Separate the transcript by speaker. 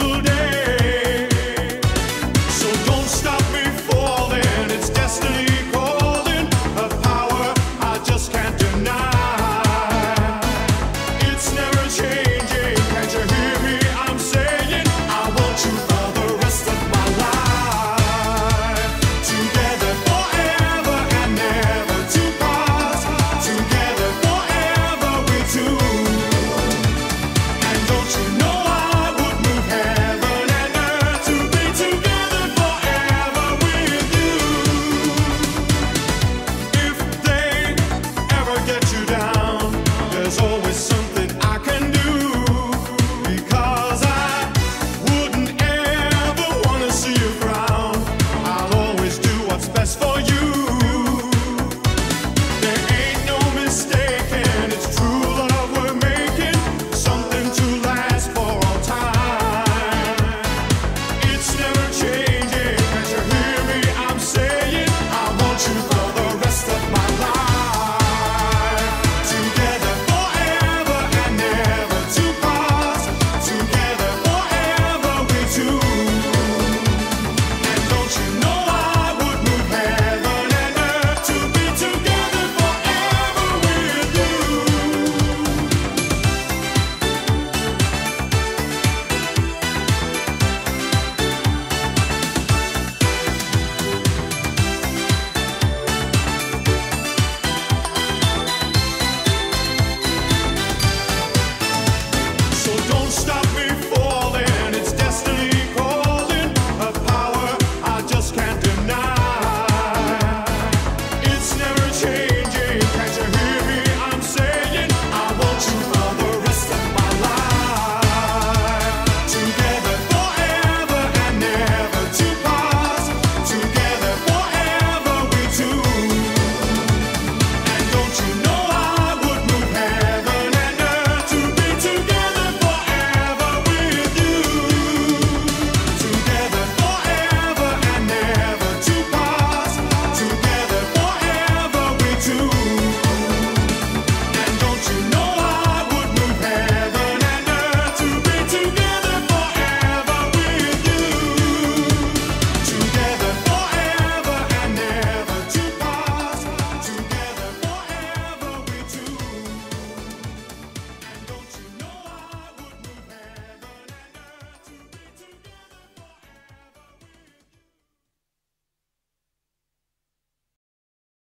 Speaker 1: Oh day.